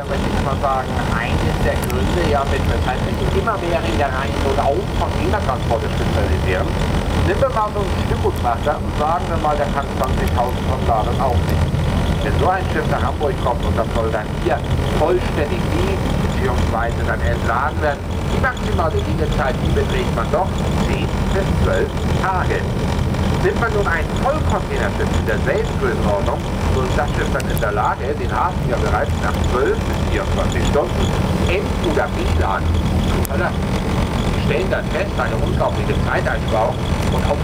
Da möchte ich mal sagen, eines der Gründe, ja, mit weshalb sich immer mehr Reedereien oder auch Containertransporte spezialisieren. Nehmen wir mal so einen Stückgutfrachter und sagen wir mal, der kann 20.000 Tonnen Waren aufnehmen. Wenn so ein Schiff nach Hamburg kommt und das soll dann hier vollständig liegen, beziehungsweise dann entladen werden, die maximale Liegezeit, die beträgt man doch 10 bis 12 Tage. Nimmt man nun ein Vollcontainerschiff in derselben Größenordnung, so ist dann in der Lage, den Hafen ja bereits nach 12 bis 24 Stunden End- oder Binnenlagen zu verlassen. Sie stellen dann fest, eine unglaubliche Zeiteinsparung und auch